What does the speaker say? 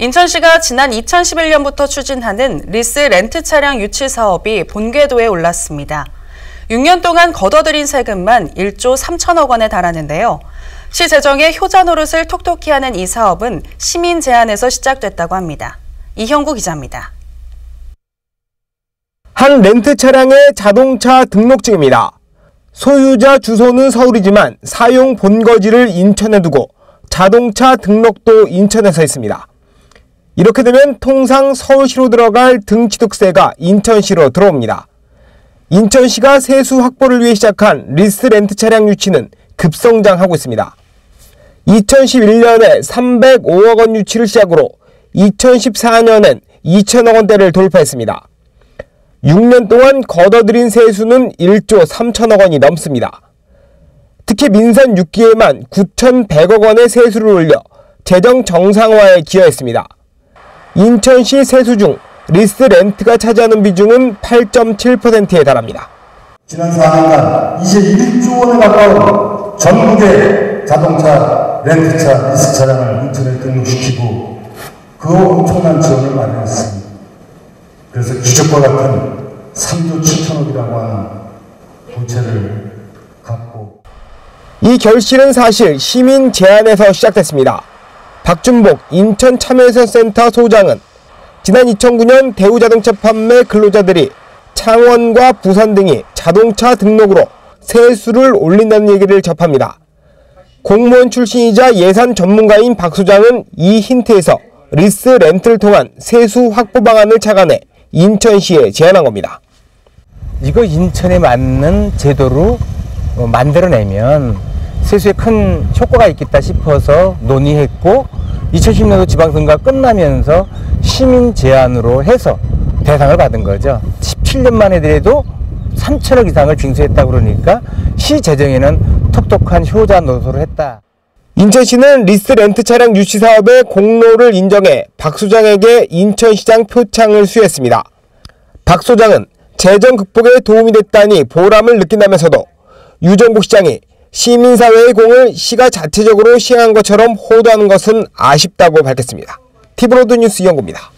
인천시가 지난 2011년부터 추진하는 리스 렌트 차량 유치 사업이 본궤도에 올랐습니다. 6년 동안 걷어들인 세금만 1조 3천억 원에 달하는데요. 시 재정의 효자 노릇을 톡톡히 하는 이 사업은 시민 제안에서 시작됐다고 합니다. 이형구 기자입니다. 한 렌트 차량의 자동차 등록증입니다. 소유자 주소는 서울이지만 사용 본거지를 인천에 두고 자동차 등록도 인천에서 했습니다. 이렇게 되면 통상 서울시로 들어갈 등취득세가 인천시로 들어옵니다. 인천시가 세수 확보를 위해 시작한 리스 렌트 차량 유치는 급성장하고 있습니다. 2011년에 305억 원 유치를 시작으로 2014년엔 2천억 원대를 돌파했습니다. 6년 동안 걷어들인 세수는 1조 3천억 원이 넘습니다. 특히 민선 6기에만 9,100억 원의 세수를 올려 재정 정상화에 기여했습니다. 인천시 세수 중 리스 렌트가 차지하는 비중은 8.7%에 달합니다. 지난 4년간 21조 원에 가까운 전국의 자동차 렌트차 리스 차량을 인천에 등록시키고 그 엄청난 재원을 마련했습니다. 그래서 기적과 같은 3조 7천억이라고 하는 부채를 갖고 이 결실은 사실 시민 제안에서 시작됐습니다. 박준복 인천 참여센터 소장은 지난 2009년 대우자동차 판매 근로자들이 창원과 부산 등이 자동차 등록으로 세수를 올린다는 얘기를 접합니다. 공무원 출신이자 예산 전문가인 박 소장은 이 힌트에서 리스 렌트를 통한 세수 확보 방안을 착안해 인천시에 제안한 겁니다. 이거 인천에 맞는 제도로 어, 만들어내면 세수에 큰 효과가 있겠다 싶어서 논의했고 2010년도 지방선거가 끝나면서 시민 제안으로 해서 대상을 받은 거죠. 17년만 해더라도 3천억 이상을 징수했다 그러니까 시 재정에는 톡톡한 효자 노릇을 했다. 인천시는 리스 렌트 차량 유치 사업의 공로를 인정해 박 소장에게 인천시장 표창을 수여했습니다. 박 소장은 재정 극복에 도움이 됐다니 보람을 느낀다면서도 유정복 시장이 시민사회의 공을 시가 자체적으로 시행한 것처럼 호도하는 것은 아쉽다고 밝혔습니다. 티브로드 뉴스 이영구입니다.